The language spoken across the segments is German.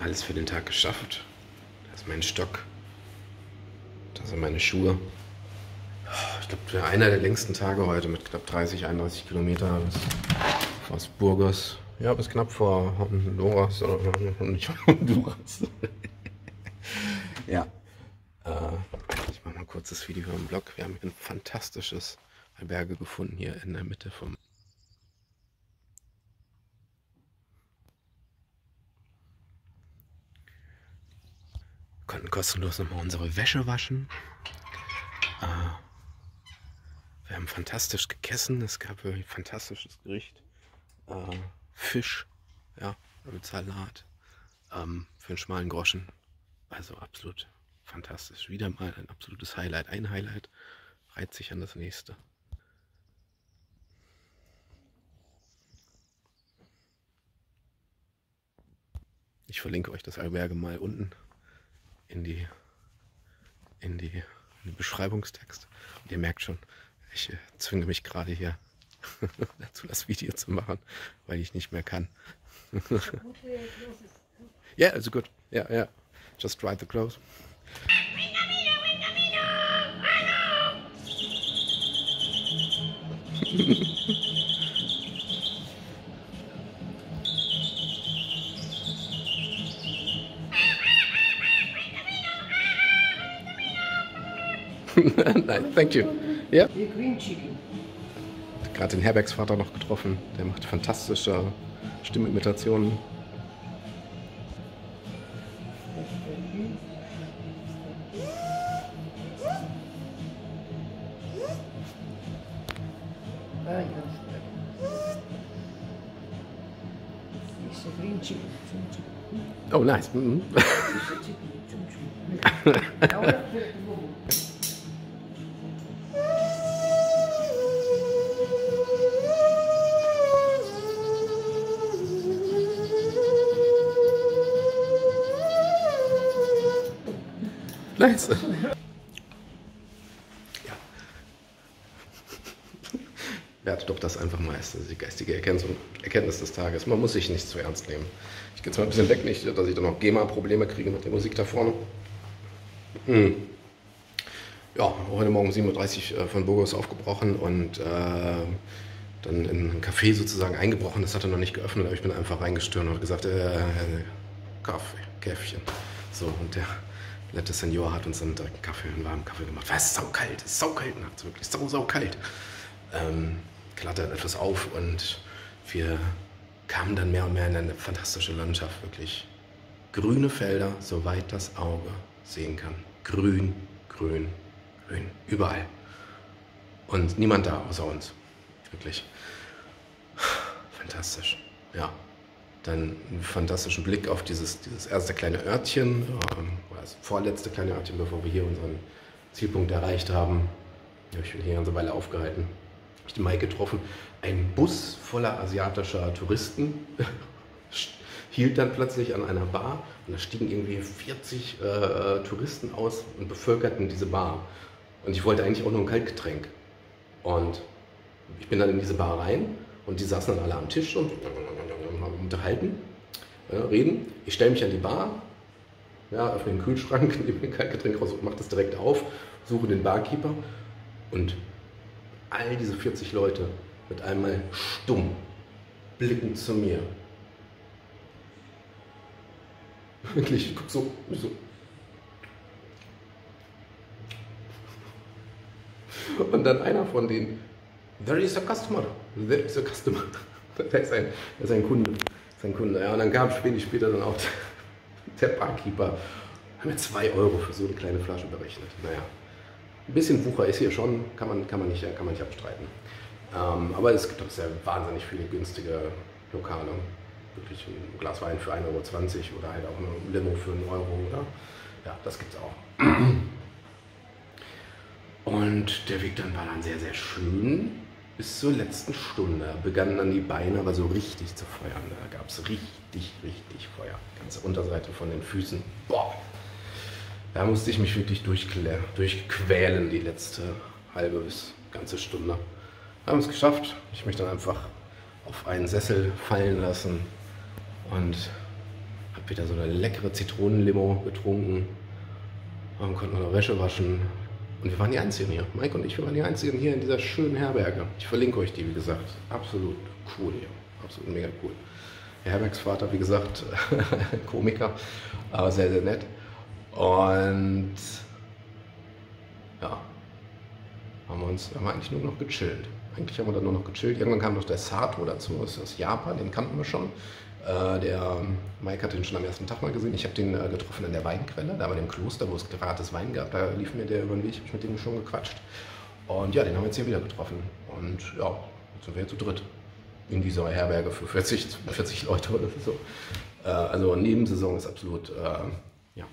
alles für den Tag geschafft. Das ist mein Stock. Das sind meine Schuhe. Ich glaube, einer der längsten Tage heute mit knapp 30, 31 Kilometer bis aus Burgos. Ja, bis knapp vor Honduras nicht Honduras. ja. Äh, ich mache mal ein kurzes Video im Blog. Wir haben hier ein fantastisches Alberge gefunden hier in der Mitte vom konnten kostenlos nochmal unsere Wäsche waschen. Äh, wir haben fantastisch gegessen. Es gab ein fantastisches Gericht. Äh, Fisch, ja, mit Salat. Ähm, für einen schmalen Groschen. Also absolut fantastisch. Wieder mal ein absolutes Highlight. Ein Highlight reiht sich an das nächste. Ich verlinke euch das Alberge mal unten in die, in die, in den Beschreibungstext. Und ihr merkt schon, ich äh, zwinge mich gerade hier dazu, das Video zu machen, weil ich nicht mehr kann. Ja, yeah, also gut. Ja, ja. Just ride the clothes. Nein, thank you. Ja? Gerade den Herbergsvater noch getroffen. Der macht fantastische Stimmimitationen. Oh, nice. Mm -hmm. Nice. Ja. Werte doch das einfach als die geistige Erkenntnis des Tages. Man muss sich nicht zu ernst nehmen. Ich gehe jetzt mal ein bisschen weg, nicht, dass ich dann noch GEMA-Probleme kriege mit der Musik da vorne. Hm. Ja, heute Morgen um 7.30 Uhr äh, von Burgos aufgebrochen und äh, dann in ein Café sozusagen eingebrochen. Das hatte noch nicht geöffnet, aber ich bin einfach reingestürmt und gesagt, äh, Kaffee, Käffchen. So, und der nette Senior hat uns dann direkt einen Kaffee, einen warmen Kaffee gemacht. War es saukalt, ist saukalt nachts, wirklich sau, saukalt. Ähm, klattert etwas auf und wir kamen dann mehr und mehr in eine fantastische Landschaft, wirklich. Grüne Felder, soweit das Auge sehen kann. Grün, grün, grün, überall. Und niemand da außer uns, wirklich. Fantastisch, ja dann einen fantastischen Blick auf dieses, dieses erste kleine Örtchen, ähm, das vorletzte kleine Örtchen, bevor wir hier unseren Zielpunkt erreicht haben. Ich bin hier eine Weile aufgehalten. Ich den Mai getroffen. Ein Bus voller asiatischer Touristen hielt dann plötzlich an einer Bar und da stiegen irgendwie 40 äh, Touristen aus und bevölkerten diese Bar. Und ich wollte eigentlich auch nur ein Kaltgetränk. Und ich bin dann in diese Bar rein und die saßen dann alle am Tisch und unterhalten, äh, reden. Ich stelle mich an die Bar, ja, öffne den Kühlschrank, nehme ein Kaltgetränk raus und mache das direkt auf, suche den Barkeeper und all diese 40 Leute mit einmal stumm blicken zu mir. Wirklich, ich gucke so, so. Und dann einer von denen, there is a customer, there is a customer. Da ist ein, da ist ein Kunde sein Kunde. Ja, und dann kam wenig später dann auch der Barkeeper, haben mir 2 Euro für so eine kleine Flasche berechnet. Naja, ein bisschen Wucher ist hier schon, kann man, kann man, nicht, kann man nicht abstreiten. Ähm, aber es gibt auch sehr wahnsinnig viele günstige Lokale. Wirklich ein Glas Wein für 1,20 Euro oder halt auch eine Limo für einen Euro. Oder? Ja, das gibt es auch. Und der Weg dann war dann sehr, sehr schön bis zur letzten Stunde begannen dann die Beine aber so richtig zu feuern. Da gab es richtig, richtig Feuer. Ganze Unterseite von den Füßen. Boah. Da musste ich mich wirklich durchquälen, die letzte halbe bis ganze Stunde. Wir haben es geschafft. Ich mich dann einfach auf einen Sessel fallen lassen und Hab wieder so eine leckere Zitronenlimo getrunken. Dann konnten wir noch Wäsche waschen. Und wir waren die Einzigen hier. Mike und ich, wir waren die Einzigen hier in dieser schönen Herberge. Ich verlinke euch die, wie gesagt. Absolut cool hier. Absolut mega cool. Der Herbergsvater, wie gesagt, Komiker, aber sehr, sehr nett. Und ja, haben wir uns haben wir eigentlich nur noch gechillt. Eigentlich haben wir dann nur noch gechillt. Irgendwann kam noch der Sato dazu, aus Japan, den kannten wir schon. Äh, der Mike hat den schon am ersten Tag mal gesehen. Ich habe den äh, getroffen in der Weinquelle, da bei dem Kloster, wo es gratis Wein gab. Da lief mir der über den Weg, ich habe mit dem schon gequatscht. Und ja, den haben wir jetzt hier wieder getroffen. Und ja, jetzt sind wir zu dritt in dieser Herberge für 40, 40 Leute oder so. Äh, also Nebensaison ist absolut ja,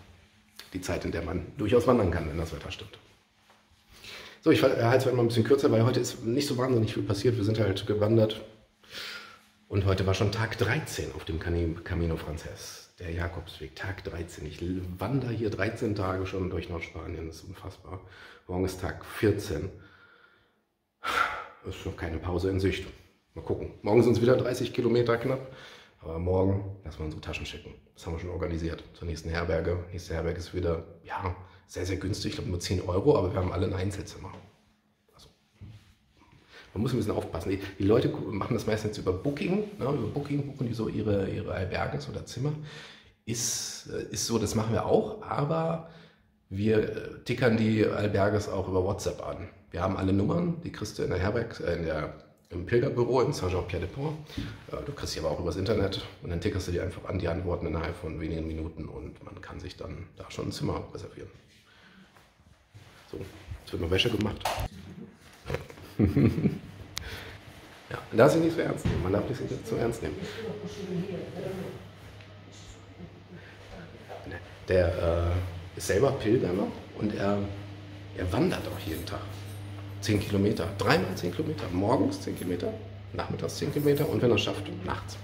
die Zeit, in der man durchaus wandern kann, wenn das Wetter stimmt. So, ich halte es mal ein bisschen kürzer, weil heute ist nicht so wahnsinnig viel passiert. Wir sind halt gewandert. Und heute war schon Tag 13 auf dem Camino Frances, der Jakobsweg. Tag 13. Ich wandere hier 13 Tage schon durch Nordspanien. Das ist unfassbar. Morgen ist Tag 14. Es ist noch keine Pause in Sicht. Mal gucken. Morgen sind es wieder 30 Kilometer knapp. Aber morgen lassen wir unsere Taschen schicken. Das haben wir schon organisiert. Zur nächsten Herberge. Nächste Herberge ist wieder, ja, sehr, sehr günstig. Ich glaube nur 10 Euro, aber wir haben alle ein Einzelzimmer. Man muss ein bisschen aufpassen. Die, die, Leute machen das meistens über Booking. Ne? Über Booking buchen die so ihre, ihre Alberges oder Zimmer. Ist, äh, ist so, das machen wir auch, aber wir äh, tickern die Alberges auch über WhatsApp an. Wir haben alle Nummern, die kriegst du in der Herberg, äh, in der im Pilgerbüro in Saint-Jean-Pierre-de-Port. Du kriegst sie aber auch übers Internet und dann tickerst du die einfach an, die antworten innerhalb von wenigen Minuten und man kann sich dann da schon ein Zimmer reservieren. So, jetzt wird noch Wäsche gemacht. ja, man darf sich nicht so ernst nehmen. Man darf sich nicht so ernst nehmen. Der äh, ist selber Pilgerer und er, er wandert auch jeden Tag. 10 Kilometer, dreimal 10 Kilometer, morgens 10 Kilometer, nachmittags 10 Kilometer und wenn er es schafft, nachts.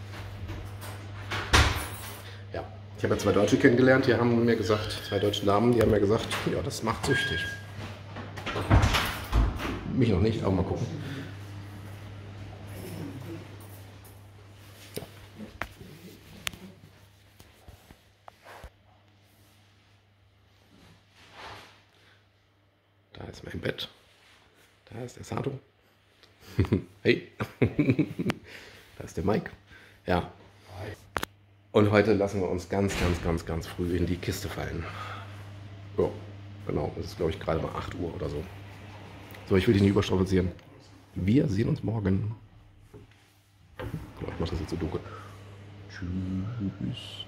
Ja, ich habe ja zwei Deutsche kennengelernt, die haben mir gesagt, zwei deutsche Damen, die haben mir gesagt, ja, das macht süchtig. Mich noch nicht, aber mal gucken. Ist mein Bett. Da ist der Sato. hey. da ist der Mike. Ja. Und heute lassen wir uns ganz, ganz, ganz, ganz früh in die Kiste fallen. Ja, genau. Es ist, glaube ich, gerade mal 8 Uhr oder so. So, ich will dich nicht überstrapazieren. Wir sehen uns morgen. Ich mache das jetzt so dunkel. Tschüss.